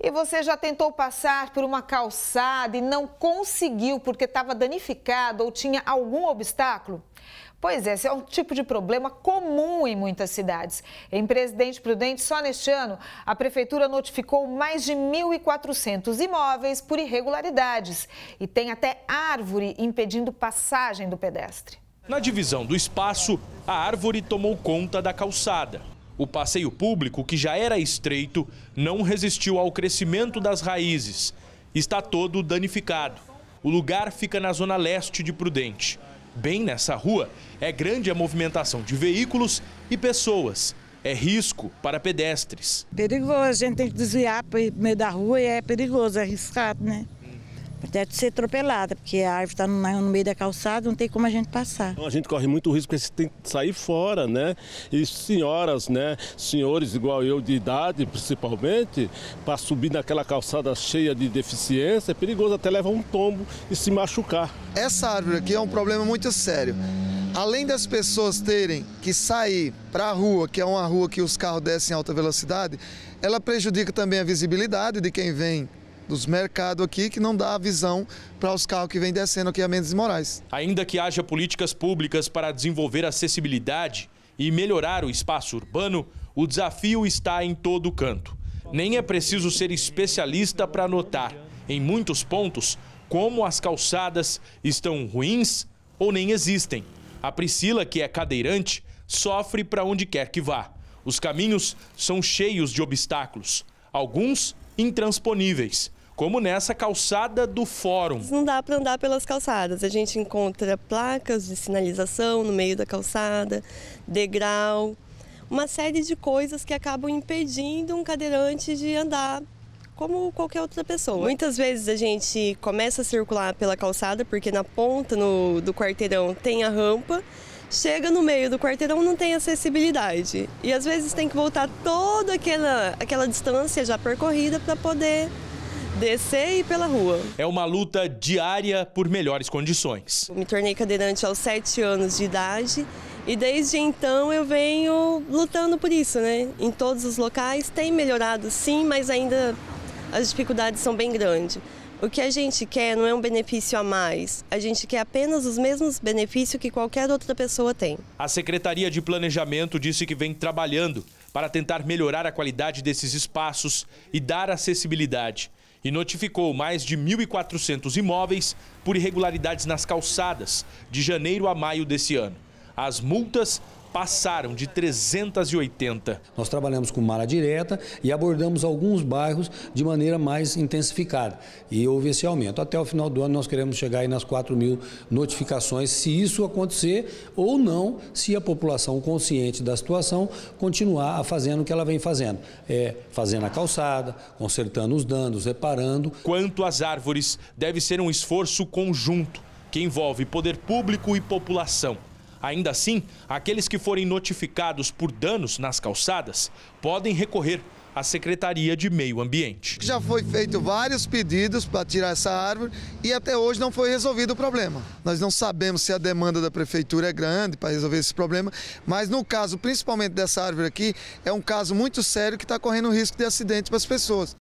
E você já tentou passar por uma calçada e não conseguiu porque estava danificado ou tinha algum obstáculo? Pois é, esse é um tipo de problema comum em muitas cidades. Em Presidente Prudente, só neste ano, a Prefeitura notificou mais de 1.400 imóveis por irregularidades e tem até árvore impedindo passagem do pedestre. Na divisão do espaço, a árvore tomou conta da calçada. O passeio público, que já era estreito, não resistiu ao crescimento das raízes. Está todo danificado. O lugar fica na zona leste de Prudente. Bem nessa rua, é grande a movimentação de veículos e pessoas. É risco para pedestres. Perigoso, a gente tem que desviar para meio da rua e é perigoso, é arriscado, né? Pode ser atropelada, porque a árvore está no meio da calçada, não tem como a gente passar. Então, a gente corre muito risco porque você tem que sair fora, né? E senhoras, né? Senhores igual eu de idade, principalmente, para subir naquela calçada cheia de deficiência, é perigoso até levar um tombo e se machucar. Essa árvore aqui é um problema muito sério. Além das pessoas terem que sair para a rua, que é uma rua que os carros descem em alta velocidade, ela prejudica também a visibilidade de quem vem dos mercados aqui que não dá a visão para os carros que vêm descendo aqui a Mendes Moraes. Ainda que haja políticas públicas para desenvolver acessibilidade e melhorar o espaço urbano, o desafio está em todo canto. Nem é preciso ser especialista para notar, em muitos pontos, como as calçadas estão ruins ou nem existem. A Priscila, que é cadeirante, sofre para onde quer que vá. Os caminhos são cheios de obstáculos, alguns intransponíveis como nessa calçada do fórum. Não dá para andar pelas calçadas. A gente encontra placas de sinalização no meio da calçada, degrau, uma série de coisas que acabam impedindo um cadeirante de andar como qualquer outra pessoa. Muitas vezes a gente começa a circular pela calçada porque na ponta no, do quarteirão tem a rampa chega no meio do quarteirão não tem acessibilidade. E às vezes tem que voltar toda aquela, aquela distância já percorrida para poder descer e ir pela rua. É uma luta diária por melhores condições. Eu me tornei cadeirante aos 7 anos de idade e desde então eu venho lutando por isso, né? Em todos os locais tem melhorado sim, mas ainda as dificuldades são bem grandes. O que a gente quer não é um benefício a mais, a gente quer apenas os mesmos benefícios que qualquer outra pessoa tem. A Secretaria de Planejamento disse que vem trabalhando para tentar melhorar a qualidade desses espaços e dar acessibilidade e notificou mais de 1.400 imóveis por irregularidades nas calçadas de janeiro a maio desse ano. As multas passaram de 380. Nós trabalhamos com mala direta e abordamos alguns bairros de maneira mais intensificada. E houve esse aumento. Até o final do ano nós queremos chegar aí nas 4 mil notificações, se isso acontecer ou não, se a população consciente da situação continuar fazendo o que ela vem fazendo. É, fazendo a calçada, consertando os danos, reparando. Quanto às árvores, deve ser um esforço conjunto que envolve poder público e população Ainda assim, aqueles que forem notificados por danos nas calçadas podem recorrer à Secretaria de Meio Ambiente. Já foi feito vários pedidos para tirar essa árvore e até hoje não foi resolvido o problema. Nós não sabemos se a demanda da prefeitura é grande para resolver esse problema, mas no caso principalmente dessa árvore aqui, é um caso muito sério que está correndo risco de acidente para as pessoas.